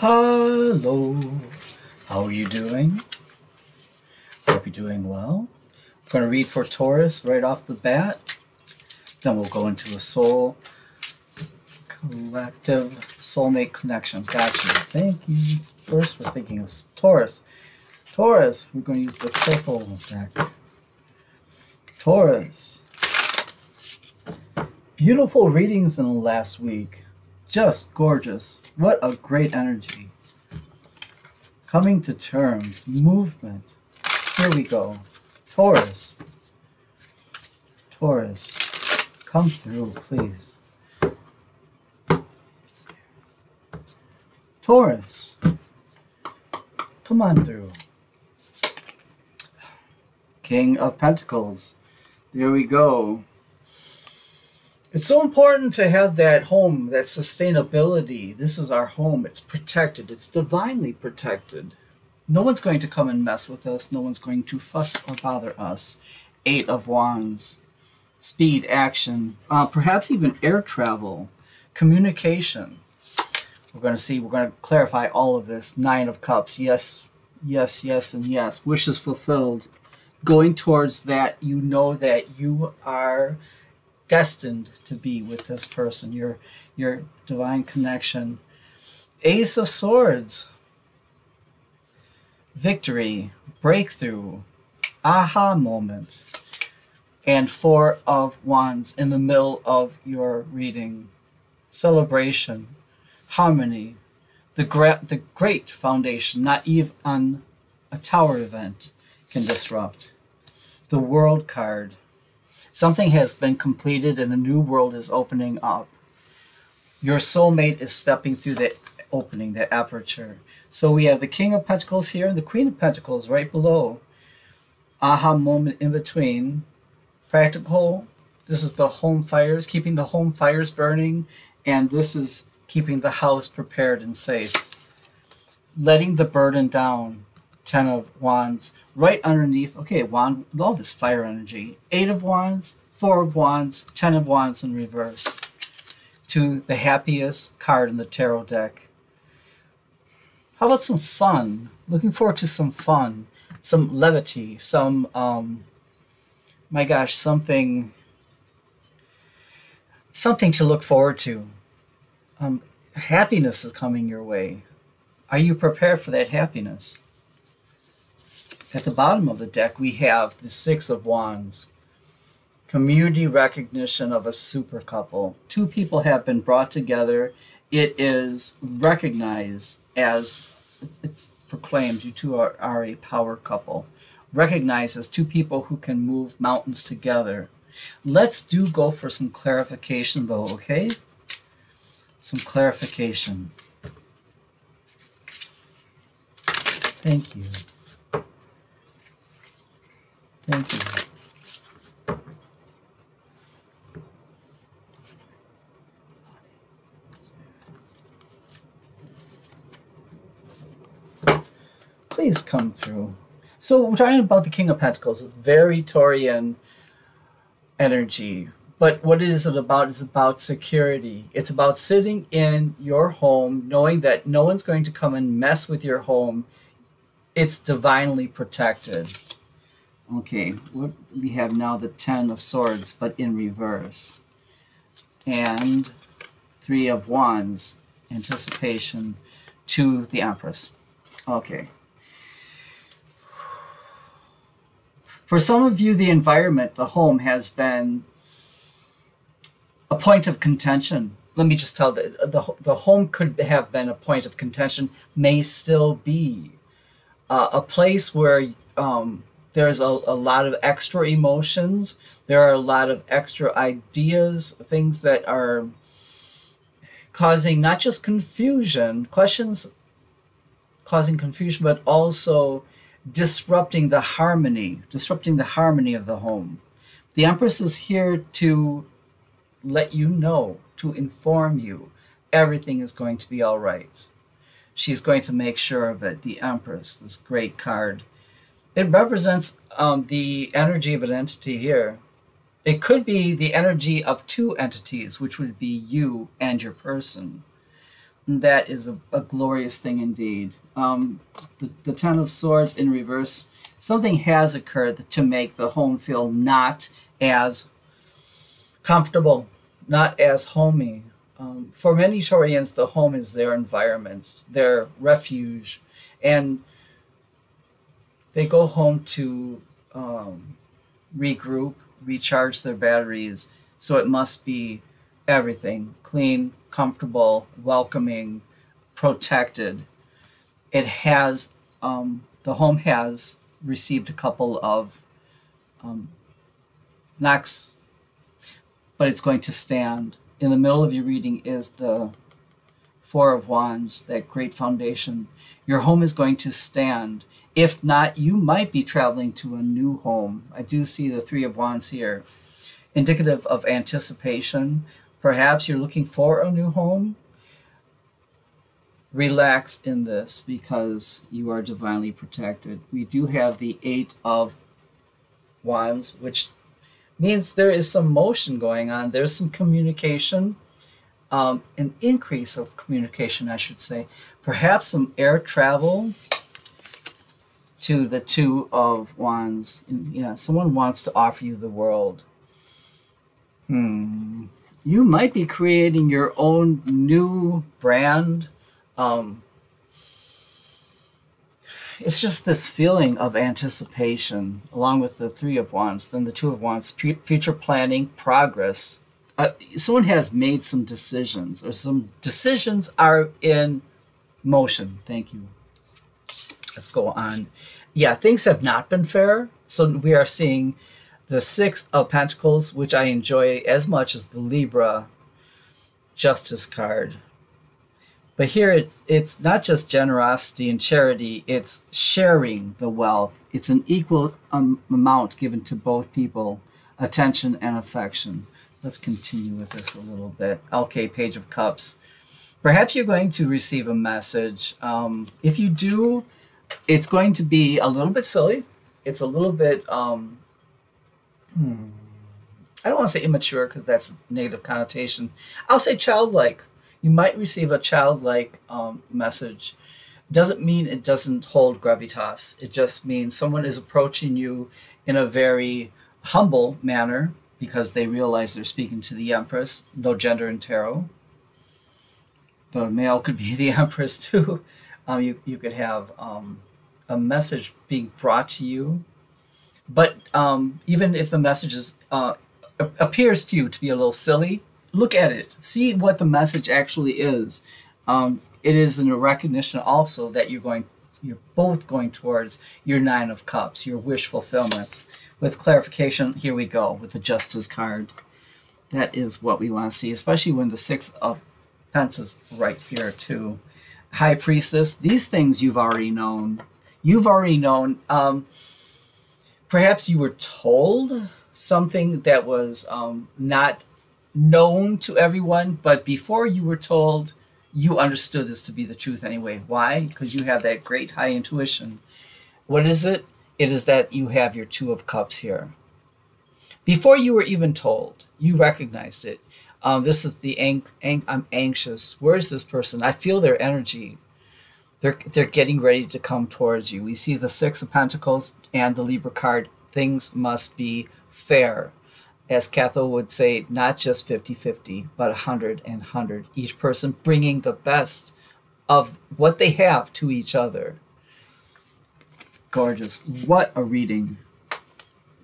Hello, how are you doing? Hope you're doing well. I'm going to read for Taurus right off the bat. Then we'll go into a soul collective soulmate connection. Gotcha. Thank you. First, we're thinking of Taurus. Taurus, we're going to use the purple deck. Taurus. Beautiful readings in the last week. Just gorgeous. What a great energy. Coming to terms, movement. Here we go. Taurus. Taurus. Come through, please. Taurus. Come on through. King of Pentacles. There we go. It's so important to have that home, that sustainability. This is our home. It's protected. It's divinely protected. No one's going to come and mess with us. No one's going to fuss or bother us. Eight of Wands. Speed, action, uh, perhaps even air travel, communication. We're going to see, we're going to clarify all of this. Nine of Cups. Yes, yes, yes, and yes. Wishes fulfilled. Going towards that, you know that you are destined to be with this person, your your divine connection. Ace of Swords. Victory, breakthrough, aha moment. And Four of Wands in the middle of your reading. Celebration, harmony, the, gra- the great foundation, not even a tower event can disrupt. The World card, Something has been completed and a new world is opening up. Your soulmate is stepping through the opening, the aperture. So we have the King of Pentacles here and the Queen of Pentacles right below. Aha moment in between. Practical. This is the home fires, keeping the home fires burning. And this is keeping the house prepared and safe. Letting the burden down. Ten of Wands right underneath, okay, wand, all this fire energy. Eight of Wands, Four of Wands, Ten of Wands in reverse to the happiest card in the tarot deck. How about some fun? Looking forward to some fun, some levity, some, um, my gosh, something, something to look forward to. Um, happiness is coming your way. Are you prepared for that happiness? At the bottom of the deck, we have the Six of Wands. Community recognition of a super couple. Two people have been brought together. It is recognized as, it's proclaimed, you two are, are a power couple. Recognized as two people who can move mountains together. Let's do go for some clarification though, okay? Some clarification. Thank you. Thank you. Please come through. So we're talking about the King of Pentacles, very Taurian energy. But what is it about? It's about security. It's about sitting in your home, knowing that no one's going to come and mess with your home. It's divinely protected. Okay, what we have now the Ten of Swords, but in reverse. And Three of Wands, anticipation to the Empress. Okay. For some of you, the environment, the home, has been a point of contention. Let me just tell the, the, the home could have been a point of contention, may still be. Uh, a place where um, there's a, a lot of extra emotions. There are a lot of extra ideas, things that are causing not just confusion, questions causing confusion, but also disrupting the harmony, disrupting the harmony of the home. The Empress is here to let you know, to inform you everything is going to be all right. She's going to make sure of it. The Empress, this great card. It represents um, the energy of an entity here. It could be the energy of two entities, which would be you and your person. And that is a, a glorious thing indeed. Um, the, the Ten of Swords in reverse, something has occurred to make the home feel not as comfortable, not as homey. Um, for many Taurians, the home is their environment, their refuge, and they go home to um, regroup, recharge their batteries. So it must be everything clean, comfortable, welcoming, protected. It has, um, the home has received a couple of um, knocks, but it's going to stand. In the middle of your reading is the Four of Wands, that great foundation. Your home is going to stand. If not, you might be traveling to a new home. I do see the Three of Wands here, indicative of anticipation. Perhaps you're looking for a new home. Relax in this because you are divinely protected. We do have the Eight of Wands, which means there is some motion going on. There's some communication, um, an increase of communication, I should say. Perhaps some air travel to the Two of Wands. And, yeah, someone wants to offer you the world. Hmm. You might be creating your own new brand. Um, it's just this feeling of anticipation, along with the Three of Wands, then the Two of Wands, future planning, progress. Uh, someone has made some decisions, or some decisions are in motion. Thank you. Let's go on yeah, things have not been fair. So we are seeing the Six of Pentacles, which I enjoy as much as the Libra Justice card. But here it's it's not just generosity and charity, it's sharing the wealth. It's an equal um, amount given to both people, attention and affection. Let's continue with this a little bit. Okay, Page of Cups. Perhaps you're going to receive a message. Um, if you do, it's going to be a little bit silly. It's a little bit, um, hmm, I don't want to say immature because that's negative connotation. I'll say childlike. You might receive a childlike um, message. Doesn't mean it doesn't hold gravitas. It just means someone is approaching you in a very humble manner because they realize they're speaking to the Empress. No gender in tarot. The male could be the Empress too um, you, you could have um, a message being brought to you. But um, even if the message is, uh, appears to you to be a little silly, look at it. See what the message actually is. Um, it is in a recognition also that you're going, you're both going towards your Nine of Cups, your wish fulfillments. With clarification, here we go with the Justice card. That is what we want to see, especially when the Six of Pentacles right here too high priestess, these things you've already known. You've already known. Um, perhaps you were told something that was um, not known to everyone, but before you were told, you understood this to be the truth anyway. Why? Because you have that great high intuition. What is it? It is that you have your Two of Cups here. Before you were even told, you recognized it. Um, this is the ang- ang- I'm anxious. Where is this person? I feel their energy. They're they're getting ready to come towards you. We see the Six of Pentacles and the Libra card. Things must be fair. As Catho would say, not just 50-50, but 100 and 100. Each person bringing the best of what they have to each other. Gorgeous. What a reading.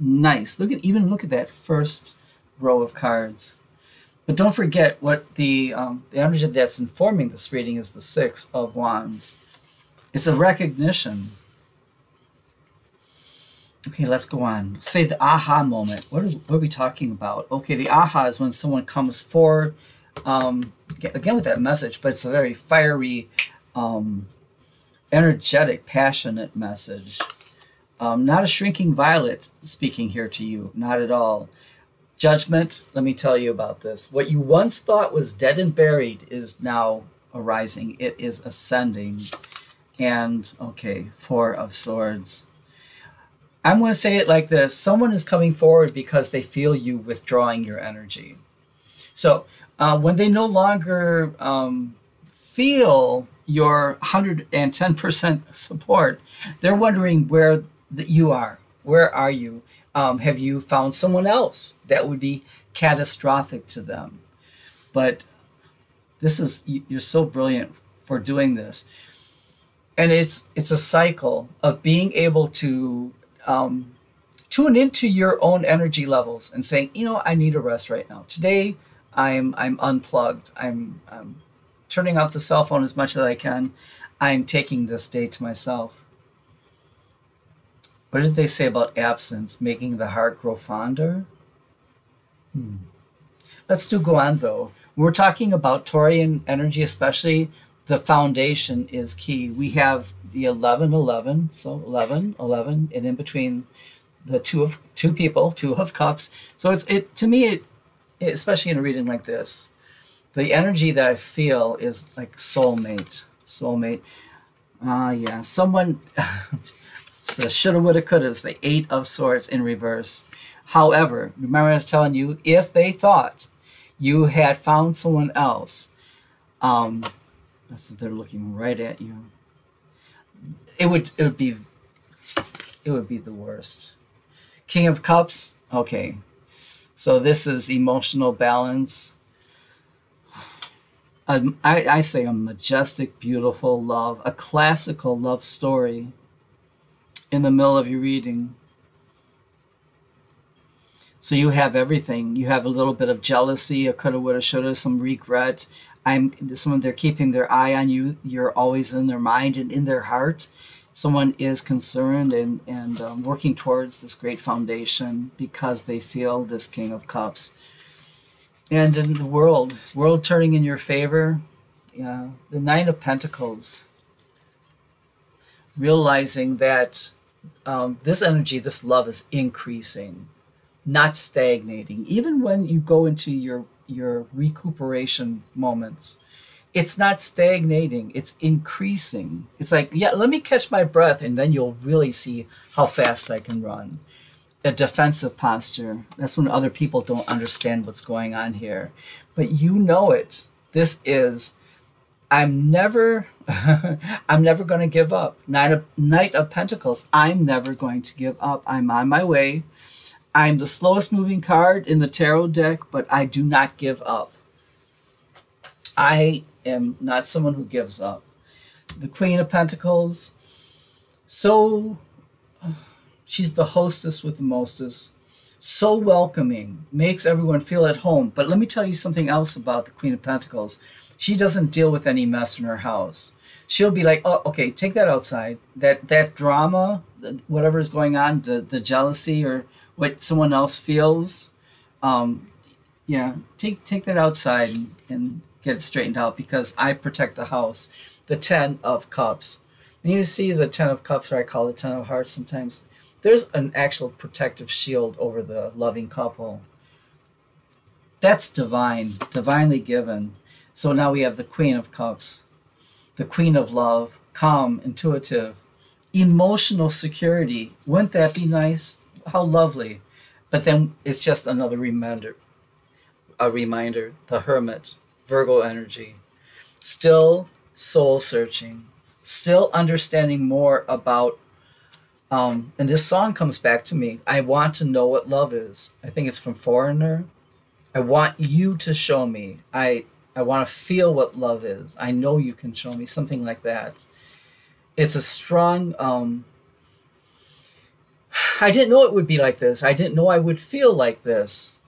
Nice. Look at even look at that first row of cards. But don't forget what the um, the energy that's informing this reading is the Six of Wands. It's a recognition. Okay, let's go on. Say the aha moment. What are, what are we talking about? Okay, the aha is when someone comes forward, um, again with that message, but it's a very fiery, um, energetic, passionate message. Um, not a shrinking violet speaking here to you, not at all. Judgment, let me tell you about this. What you once thought was dead and buried is now arising, it is ascending. And, okay, Four of Swords. I'm going to say it like this someone is coming forward because they feel you withdrawing your energy. So, uh, when they no longer um, feel your 110% support, they're wondering where that you are. Where are you? Um, have you found someone else that would be catastrophic to them? But this is you're so brilliant for doing this, and it's it's a cycle of being able to um, tune into your own energy levels and saying, you know, I need a rest right now. Today, I'm I'm unplugged. I'm, I'm turning off the cell phone as much as I can. I'm taking this day to myself. What did they say about absence, making the heart grow fonder? Hmm. Let's do go on though. We're talking about Taurian energy, especially the foundation is key. We have the 11 11, so 11 11, and in between the two of two people, two of cups. So it's it to me, it, especially in a reading like this, the energy that I feel is like soulmate, soulmate. Ah, uh, yeah, someone. the shoulda, woulda, coulda is the eight of swords in reverse. However, remember I was telling you, if they thought you had found someone else, um, that's they're looking right at you. It would it would be it would be the worst. King of Cups, okay. So this is emotional balance. I, I say a majestic, beautiful love, a classical love story in the middle of your reading. So you have everything. You have a little bit of jealousy, a coulda, woulda, shoulda, some regret. I'm someone they're keeping their eye on you. You're always in their mind and in their heart. Someone is concerned and and um, working towards this great foundation because they feel this King of Cups. And in the world, world turning in your favor, yeah, the Nine of Pentacles. Realizing that um, this energy, this love is increasing not stagnating. Even when you go into your your recuperation moments, it's not stagnating, it's increasing. It's like, yeah, let me catch my breath and then you'll really see how fast I can run. A defensive posture. That's when other people don't understand what's going on here. But you know it. This is I'm never I'm never going to give up. Knight of, Knight of Pentacles. I'm never going to give up. I'm on my way. I'm the slowest moving card in the tarot deck, but I do not give up. I am not someone who gives up. The Queen of Pentacles, so she's the hostess with the mostest, so welcoming, makes everyone feel at home. But let me tell you something else about the Queen of Pentacles. She doesn't deal with any mess in her house. She'll be like, "Oh, okay, take that outside. That that drama, whatever is going on, the the jealousy or what someone else feels, um, yeah, take take that outside and, and get it straightened out because I protect the house. The Ten of Cups. And you see the Ten of Cups, or I call it Ten of Hearts sometimes. There's an actual protective shield over the loving couple. That's divine, divinely given. So now we have the Queen of Cups, the Queen of Love, calm, intuitive, emotional security. Wouldn't that be nice? how lovely. But then it's just another reminder, a reminder, the hermit, Virgo energy, still soul searching, still understanding more about. Um, and this song comes back to me. I want to know what love is. I think it's from Foreigner. I want you to show me. I I want to feel what love is. I know you can show me something like that. It's a strong um, I didn't know it would be like this. I didn't know I would feel like this.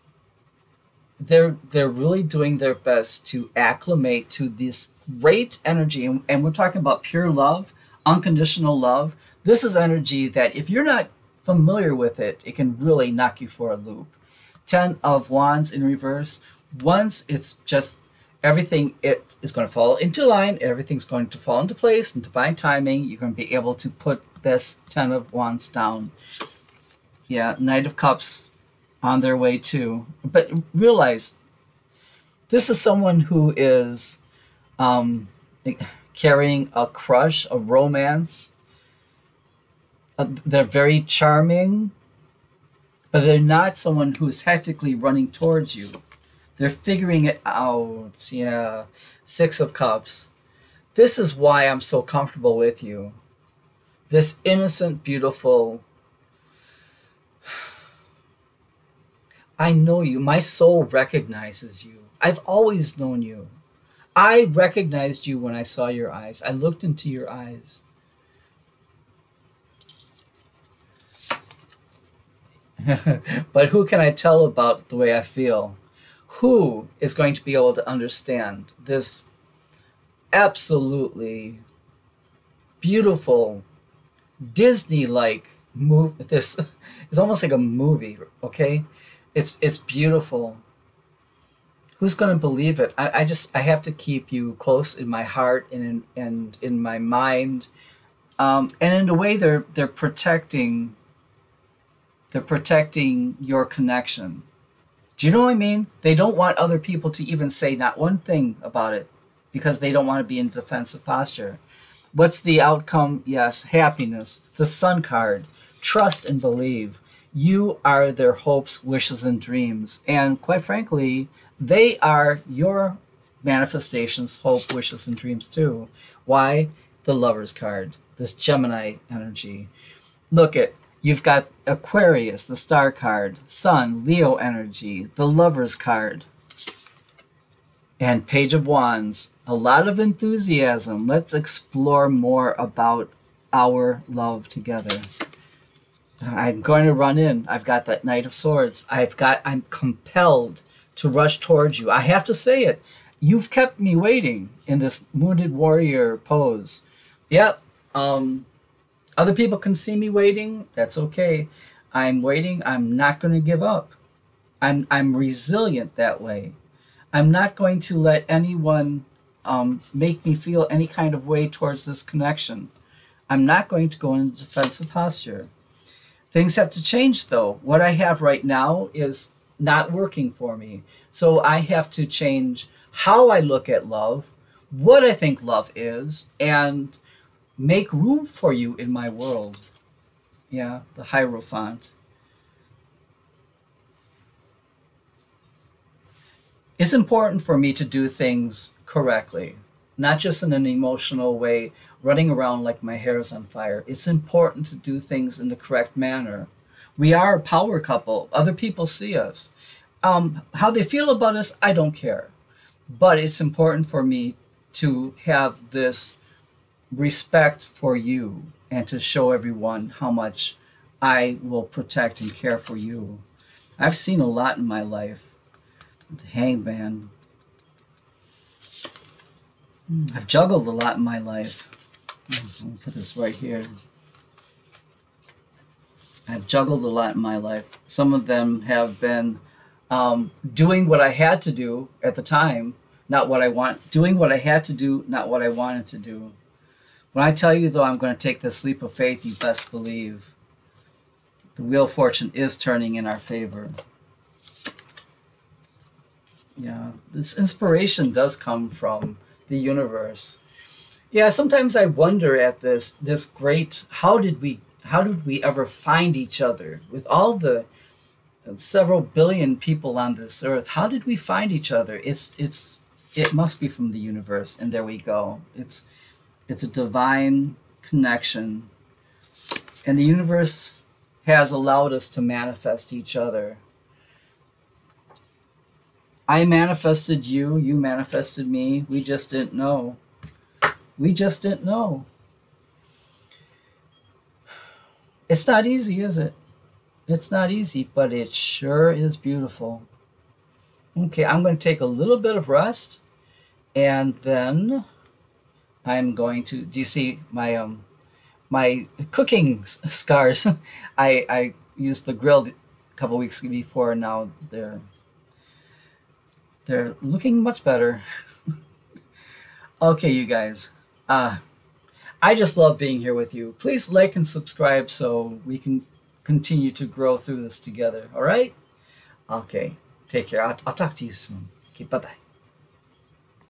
They're they're really doing their best to acclimate to this great energy, and, and we're talking about pure love, unconditional love. This is energy that if you're not familiar with it, it can really knock you for a loop. Ten of Wands in reverse. Once it's just everything it is going to fall into line everything's going to fall into place and divine timing you're going to be able to put this ten of wands down yeah knight of cups on their way too but realize this is someone who is um, carrying a crush a romance uh, they're very charming but they're not someone who's hectically running towards you they're figuring it out. Yeah. Six of Cups. This is why I'm so comfortable with you. This innocent, beautiful. I know you. My soul recognizes you. I've always known you. I recognized you when I saw your eyes. I looked into your eyes. but who can I tell about the way I feel? Who is going to be able to understand this absolutely beautiful Disney like move this is almost like a movie, okay? It's it's beautiful. Who's gonna believe it? I, I just I have to keep you close in my heart and in and in my mind. Um, and in a way they're they're protecting they're protecting your connection. Do you know what I mean? They don't want other people to even say not one thing about it because they don't want to be in defensive posture. What's the outcome? Yes, happiness. The sun card. Trust and believe. You are their hopes, wishes, and dreams. And quite frankly, they are your manifestations, hope, wishes, and dreams too. Why? The lover's card. This Gemini energy. Look at You've got Aquarius, the star card, Sun, Leo energy, the Lover's card, and Page of Wands. A lot of enthusiasm. Let's explore more about our love together. I'm going to run in. I've got that Knight of Swords. I've got, I'm compelled to rush towards you. I have to say it. You've kept me waiting in this wounded warrior pose. Yep. Um, other people can see me waiting. That's okay. I'm waiting. I'm not going to give up. I'm, I'm resilient that way. I'm not going to let anyone um, make me feel any kind of way towards this connection. I'm not going to go into defensive posture. Things have to change though. What I have right now is not working for me. So I have to change how I look at love, what I think love is, and make room for you in my world. Yeah, the Hierophant. It's important for me to do things correctly, not just in an emotional way, running around like my hair is on fire. It's important to do things in the correct manner. We are a power couple. Other people see us. Um, how they feel about us, I don't care. But it's important for me to have this respect for you and to show everyone how much I will protect and care for you. I've seen a lot in my life. The hangman. I've juggled a lot in my life. Put this right here. I've juggled a lot in my life. Some of them have been um, doing what I had to do at the time, not what I want, doing what I had to do, not what I wanted to do. When I tell you, though, I'm going to take this leap of faith, you best believe the wheel of fortune is turning in our favor. Yeah, this inspiration does come from the universe. Yeah, sometimes I wonder at this this great how did we how did we ever find each other with all the several billion people on this earth? How did we find each other? It's it's it must be from the universe and there we go. It's it's a divine connection. And the universe has allowed us to manifest each other. I manifested you, you manifested me. We just didn't know. We just didn't know. It's not easy, is it? It's not easy, but it sure is beautiful. Okay, I'm going to take a little bit of rest and then I'm going to. Do you see my um my cooking scars? I I used the grill a couple weeks before, and now they're they're looking much better. okay, you guys. Uh, I just love being here with you. Please like and subscribe so we can continue to grow through this together. All right? Okay. Take care. I'll, I'll talk to you soon. Okay. Bye bye.